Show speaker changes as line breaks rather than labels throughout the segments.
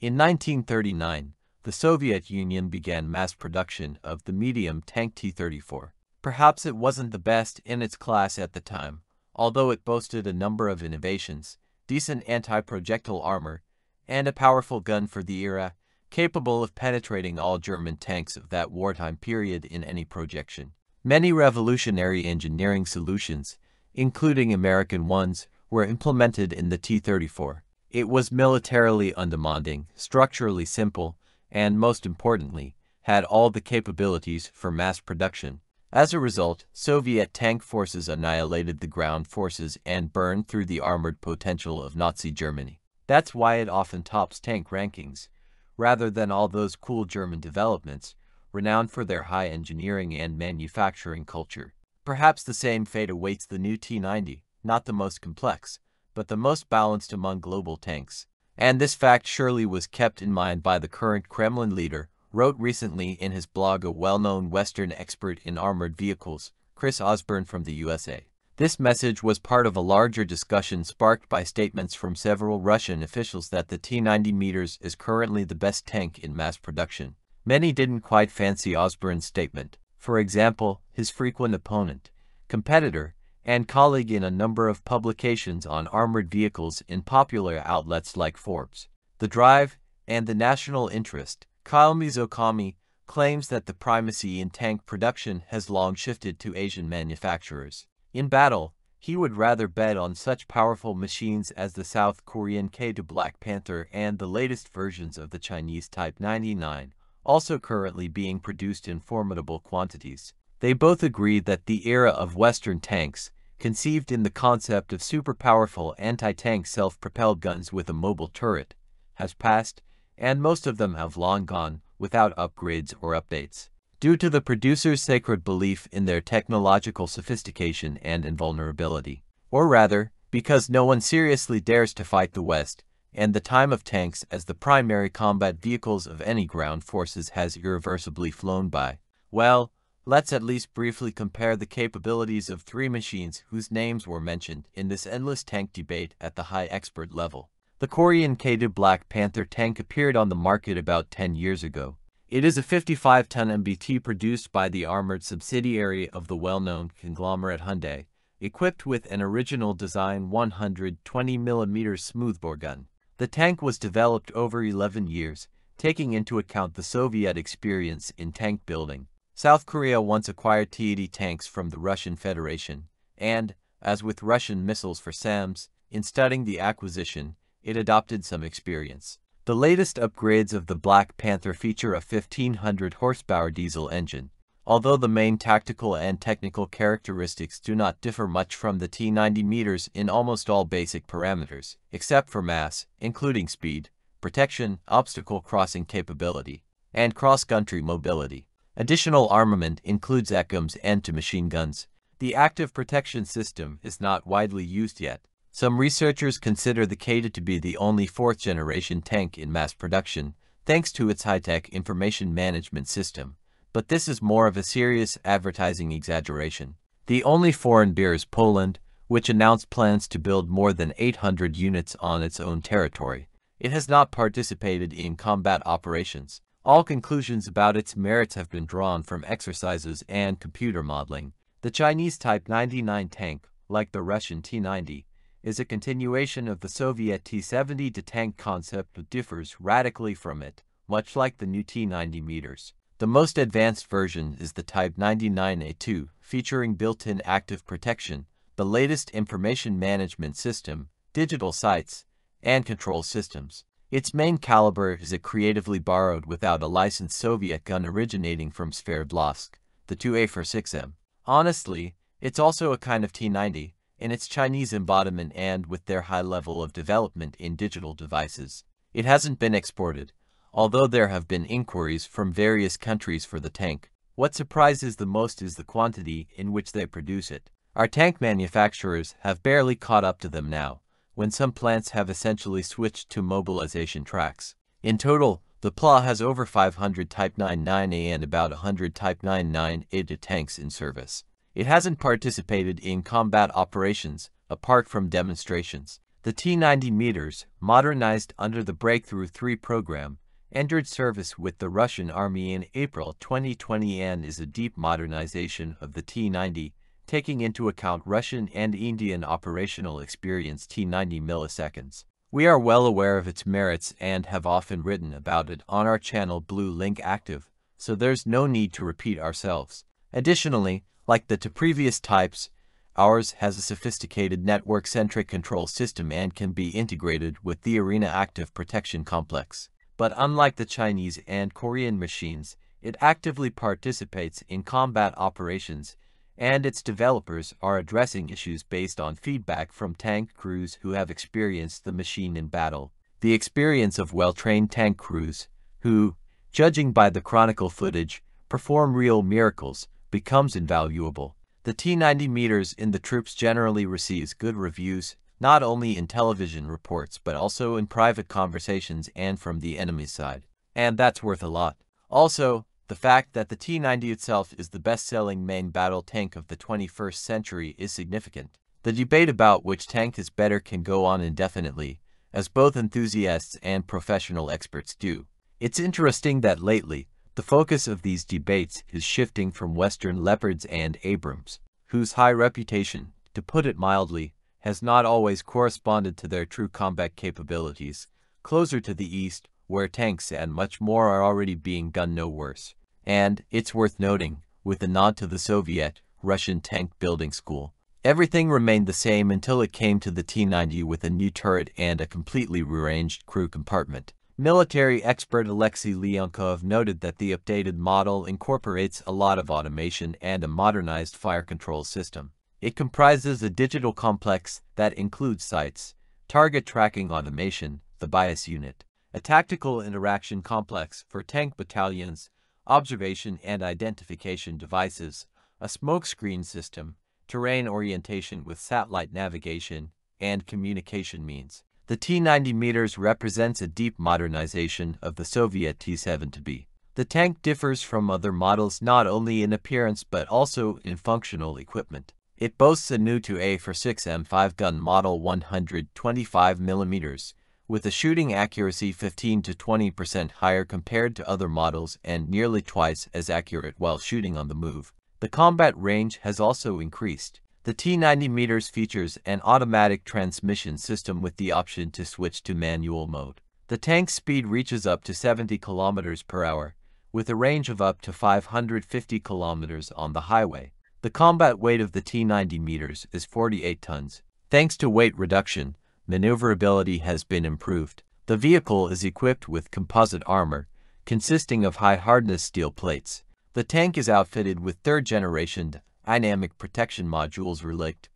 In 1939, the Soviet Union began mass production of the medium tank T-34. Perhaps it wasn't the best in its class at the time, although it boasted a number of innovations, decent anti-projectile armor, and a powerful gun for the era, capable of penetrating all German tanks of that wartime period in any projection. Many revolutionary engineering solutions, including American ones, were implemented in the T-34. It was militarily undemanding, structurally simple, and most importantly, had all the capabilities for mass production. As a result, Soviet tank forces annihilated the ground forces and burned through the armored potential of Nazi Germany. That's why it often tops tank rankings, rather than all those cool German developments, renowned for their high engineering and manufacturing culture. Perhaps the same fate awaits the new T-90, not the most complex, but the most balanced among global tanks. And this fact surely was kept in mind by the current Kremlin leader, wrote recently in his blog a well-known Western expert in armored vehicles, Kris Osborn from the USA. This message was part of a larger discussion sparked by statements from several Russian officials that the T-90 meters is currently the best tank in mass production. Many didn't quite fancy Osborn's statement. For example, his frequent opponent, competitor, and colleague in a number of publications on armored vehicles in popular outlets like Forbes. The Drive and the National Interest Kyle Mizokami claims that the primacy in tank production has long shifted to Asian manufacturers. In battle, he would rather bet on such powerful machines as the South Korean K2 Black Panther and the latest versions of the Chinese Type 99, also currently being produced in formidable quantities. They both agreed that the era of Western tanks, conceived in the concept of super powerful anti-tank self-propelled guns with a mobile turret, has passed and most of them have long gone without upgrades or updates. Due to the producer's sacred belief in their technological sophistication and invulnerability. Or rather, because no one seriously dares to fight the West, and the time of tanks as the primary combat vehicles of any ground forces has irreversibly flown by. Well, let's at least briefly compare the capabilities of three machines whose names were mentioned in this endless tank debate at the high expert level. The Korean K2 Black Panther tank appeared on the market about 10 years ago. It is a 55-ton MBT produced by the armored subsidiary of the well-known conglomerate Hyundai, equipped with an original design 120mm smoothbore gun. The tank was developed over 11 years, taking into account the Soviet experience in tank building. South Korea once acquired T-80 tanks from the Russian Federation, and, as with Russian missiles for SAMs, in studying the acquisition, it adopted some experience. The latest upgrades of the Black Panther feature a 1500 horsepower diesel engine. Although the main tactical and technical characteristics do not differ much from the T90 meters in almost all basic parameters, except for mass, including speed, protection, obstacle crossing capability, and cross-country mobility. Additional armament includes ACMs and to machine guns. The active protection system is not widely used yet, some researchers consider the K2 to be the only fourth-generation tank in mass production, thanks to its high-tech information management system. But this is more of a serious advertising exaggeration. The only foreign beer is Poland, which announced plans to build more than 800 units on its own territory. It has not participated in combat operations. All conclusions about its merits have been drawn from exercises and computer modeling. The Chinese Type 99 tank, like the Russian T-90, is a continuation of the Soviet T-70 to tank concept but differs radically from it, much like the new T-90 meters. The most advanced version is the Type 99A2, featuring built-in active protection, the latest information management system, digital sights, and control systems. Its main caliber is a creatively borrowed without a licensed Soviet gun originating from Sverdlovsk, the 2A46M. Honestly, it's also a kind of T-90, in its Chinese embodiment and with their high level of development in digital devices. It hasn't been exported, although there have been inquiries from various countries for the tank. What surprises the most is the quantity in which they produce it. Our tank manufacturers have barely caught up to them now, when some plants have essentially switched to mobilization tracks. In total, the PLA has over 500 Type 99A and about 100 Type 99A tanks in service. It hasn't participated in combat operations, apart from demonstrations. The T-90 meters, modernized under the Breakthrough 3 program, entered service with the Russian Army in April 2020 and is a deep modernization of the T-90, taking into account Russian and Indian operational experience T-90 milliseconds. We are well aware of its merits and have often written about it on our channel Blue Link Active, so there's no need to repeat ourselves. Additionally, like the two previous types, ours has a sophisticated network-centric control system and can be integrated with the Arena Active Protection Complex. But unlike the Chinese and Korean machines, it actively participates in combat operations, and its developers are addressing issues based on feedback from tank crews who have experienced the machine in battle. The experience of well-trained tank crews, who, judging by the chronicle footage, perform real miracles, becomes invaluable. The T-90 meters in the troops generally receives good reviews, not only in television reports but also in private conversations and from the enemy's side. And that's worth a lot. Also, the fact that the T-90 itself is the best-selling main battle tank of the 21st century is significant. The debate about which tank is better can go on indefinitely, as both enthusiasts and professional experts do. It's interesting that lately, the focus of these debates is shifting from Western Leopards and Abrams, whose high reputation, to put it mildly, has not always corresponded to their true combat capabilities, closer to the east, where tanks and much more are already being done no worse. And, it's worth noting, with a nod to the Soviet, Russian tank building school, everything remained the same until it came to the T-90 with a new turret and a completely rearranged crew compartment. Military expert Alexei Leonkov noted that the updated model incorporates a lot of automation and a modernized fire control system. It comprises a digital complex that includes sights, target tracking automation, the BIAS unit, a tactical interaction complex for tank battalions, observation and identification devices, a smokescreen system, terrain orientation with satellite navigation, and communication means. The T-90 meters represents a deep modernization of the Soviet T-70B. The tank differs from other models not only in appearance but also in functional equipment. It boasts a new 2A46 M5 gun model 125mm, with a shooting accuracy 15 to 20% higher compared to other models and nearly twice as accurate while shooting on the move. The combat range has also increased. The T90 meters features an automatic transmission system with the option to switch to manual mode. The tank's speed reaches up to 70 kilometers per hour, with a range of up to 550 kilometers on the highway. The combat weight of the T-90 meters is 48 tons. Thanks to weight reduction, maneuverability has been improved. The vehicle is equipped with composite armor, consisting of high-hardness steel plates. The tank is outfitted with third-generation dynamic protection modules Relikt,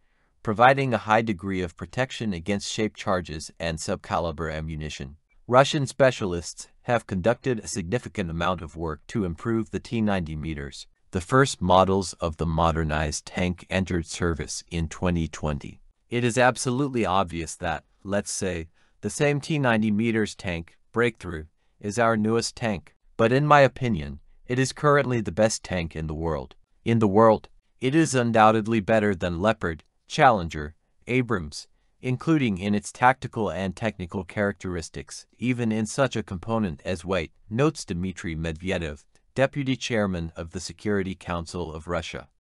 providing a high degree of protection against shape charges and subcaliber ammunition. Russian specialists have conducted a significant amount of work to improve the T-90 meters. The first models of the modernized tank entered service in 2020. It is absolutely obvious that, let's say, the same T-90 meters tank, Breakthrough, is our newest tank, but in my opinion, it is currently the best tank in the world. In the world, it is undoubtedly better than Leopard, Challenger, Abrams, including in its tactical and technical characteristics, even in such a component as weight, notes Dmitry Medvedev, deputy chairman of the Security Council of Russia.